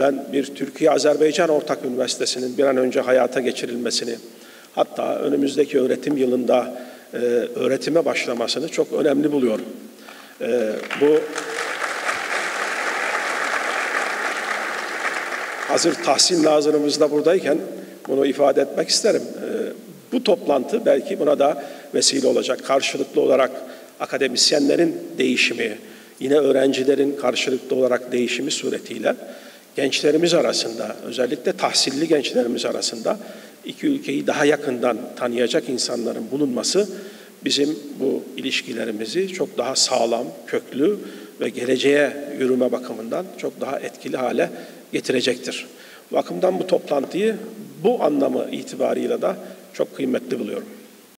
ben bir Türkiye-Azerbaycan Ortak Üniversitesi'nin bir an önce hayata geçirilmesini, hatta önümüzdeki öğretim yılında e, öğretime başlamasını çok önemli buluyorum. E, bu hazır Tahsin Nazırımız da buradayken bunu ifade etmek isterim. E, bu toplantı belki buna da vesile olacak. Karşılıklı olarak akademisyenlerin değişimi, yine öğrencilerin karşılıklı olarak değişimi suretiyle gençlerimiz arasında, özellikle tahsilli gençlerimiz arasında iki ülkeyi daha yakından tanıyacak insanların bulunması bizim bu ilişkilerimizi çok daha sağlam, köklü ve geleceğe yürüme bakımından çok daha etkili hale getirecektir. Bakımdan bu toplantıyı bu anlamı itibarıyla da çok kıymetli buluyorum.